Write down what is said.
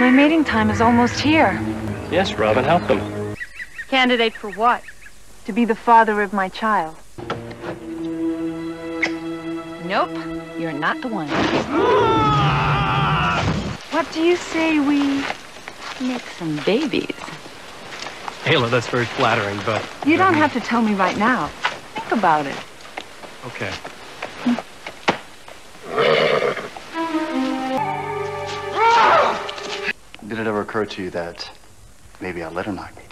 My mating time is almost here. Yes, Robin, help them. Candidate for what? To be the father of my child. Nope, you're not the one. What do you say we make some babies? Ayla, that's very flattering, but... You don't have to tell me right now. Think about it. Okay. Hmm? Did it ever occur to you that maybe I'll let her knock me?